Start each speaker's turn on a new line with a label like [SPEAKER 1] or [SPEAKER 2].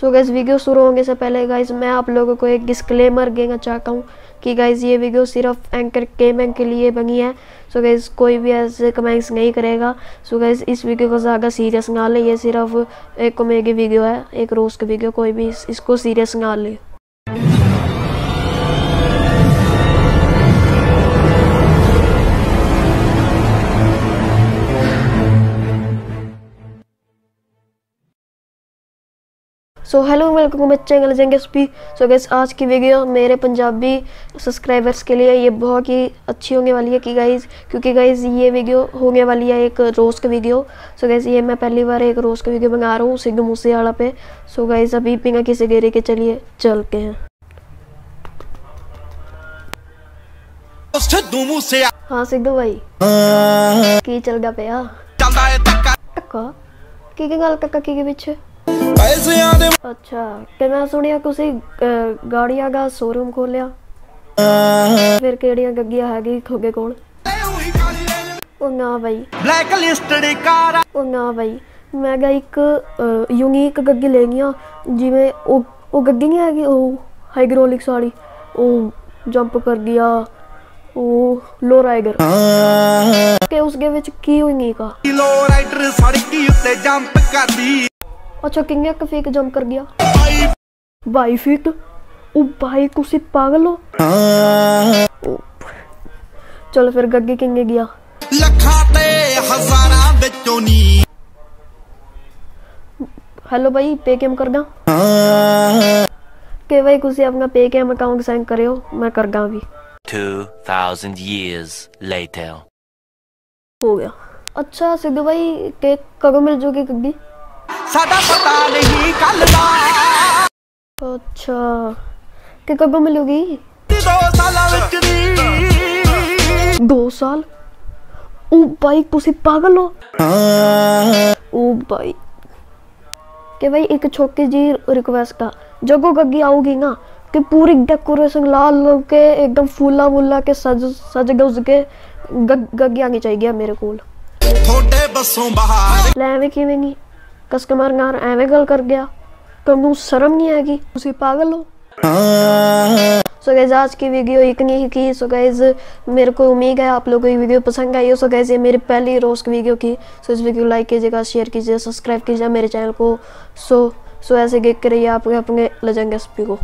[SPEAKER 1] सो gas video शुरू होने से पहले गाइज़ मैं आप लोगों को एक डिस्क्लेमर देना चाहता हूँ कि गाइज़ ये वीडियो सिर्फ़ एंकर केमेंट के लिए बनी है। सो गैस कोई भी ऐसे कमेंट्स नहीं करेगा। सो गैस इस वीडियो को ज़्यादा सीरियस ना ले। ये सिर्फ़ एक कॉमेडी वीडियो है, एक रोज़ की वीडियो कोई भी इसको सीरियस ना ले। सो हेलो वेलकम बच्चे गल जेंग एस पी सो गैस आज की वीडियो मेरे पंजाबी सब्सक्राइबर्स के लिए ये बहुत ही अच्छी होने वाली है कि गाइज़ क्योंकि गाइज़ ये वीडियो होने वाली है एक रोज़ का वीडियो सो गैस ये मैं पहली बार एक रोज़ का वीडियो बना रहा हूँ सिग मूसे वाला पे. सो गाइज़ अभी बिना किसी गेरे के चलिए चल
[SPEAKER 2] के हैं
[SPEAKER 1] हाँ सिद्धू भाई. की चल गया पे यार की गल कक्का की के पीछे?
[SPEAKER 2] ਪੈਸਿਆਂ ਦੇ
[SPEAKER 1] ਅੱਛਾ ਤੇ ਮੈਂ ਸੁਣਿਆ ਤੁਸੀਂ ਗਾੜੀਆਂ ਦਾ ਸ਼ੋਰੂਮ ਖੋਲਿਆ। ਫਿਰ ਕਿਹੜੀਆਂ ਗੱਗੀਆਂ ਹੈਗੀ ਤੁਹਾਡੇ ਕੋਲ? ਉਹ ਨਾ ਬਾਈ।
[SPEAKER 2] ਬਲੈਕ ਲਿਸਟਡ ਕਾਰ
[SPEAKER 1] ਉਹ ਨਾ ਬਾਈ। ਮੈਂ ਗਾ ਇੱਕ ਯੂਨੀਕ ਗੱਗੀ ਲੈਣੀਆਂ ਜਿਵੇਂ ਉਹ ਉਹ ਗੱਗੀ ਨਹੀਂ ਹੈਗੀ ਉਹ ਹਾਈਡ੍ਰੋਲਿਕਸ ਵਾਲੀ ਉਹ ਜੰਪ ਕਰ ਗਿਆ ਉਹ ਲੋ ਰਾਈਡਰ ਕਿ ਉਸਦੇ ਵਿੱਚ ਕੀ ਯੂਨੀਕ ਆ?
[SPEAKER 2] ਲੋ ਰਾਈਡਰ ਸੜਕੀ ਉੱਤੇ ਜੰਪ ਕਰਦੀ।
[SPEAKER 1] अच्छा किंग
[SPEAKER 2] एक
[SPEAKER 1] फेक जम कर गया। बाई फीट तो- ओ भाई कुछ पागल हो।
[SPEAKER 2] चलो फिर गगे किंगे गया।
[SPEAKER 1] हेलो भाई पे कैम कर गा के भाई कुछ अपना पे कैम अकाउंट साइन करो मैं कर गा भी
[SPEAKER 3] 2000 years later.
[SPEAKER 1] हो गया। अच्छा सिद्धू भाई केक कब मिल जाओगे कग्गी
[SPEAKER 2] ਸਾਡਾ ਪਤਾ ਨਹੀਂ ਕੱਲ ਦਾ
[SPEAKER 1] अच्छा कि कब मिलोगी
[SPEAKER 2] ਦੋ ਸਾਲਾਂ ਵਿੱਚ ਨੀ
[SPEAKER 1] दो साल ओ भाई तुसी पागल हो ओ भाई कि भाई एक छोटी जी रिक्वेस्ट था जब वो गग्गी आओगी ना कि पूरी डेकोरेशन लाल लाल के एकदम फूला वूला के सज सज गुज के गग- गग्गी आनी चाहिए मेरे को
[SPEAKER 2] ਥੋੜੇ ਬੱਸੋਂ ਬਾਹਰ
[SPEAKER 1] ਲੈ ਐਵੇਂ ਕਿਵੇਂ ਨਹੀਂ ਕਸਟਮਰ ਨਾਲ ਐਵੇਂ ਗੱਲ ਕਰ ਗਿਆ ਤੁਹਾਨੂੰ ਸ਼ਰਮ नहीं आएगी ਤੁਸੀਂ पागल हो सो गैस आज की वीडियो इतनी ही की सो गैस मेरे को उम्मीद है आप लोगों को ये वीडियो पसंद आई हो सो गैस ये मेरी पहली रोज की वीडियो की सो इस वीडियो को लाइक कीजिएगा शेयर कीजिए सब्सक्राइब कीजिए मेरे चैनल को सो सो ऐसे देख कर रहिए आप अपने लेजेंड एसपी को